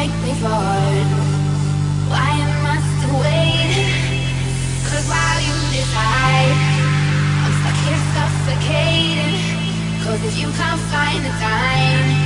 take me far. Why am I still waiting? Cause while you decide I'm stuck here suffocating Cause if you can't find the time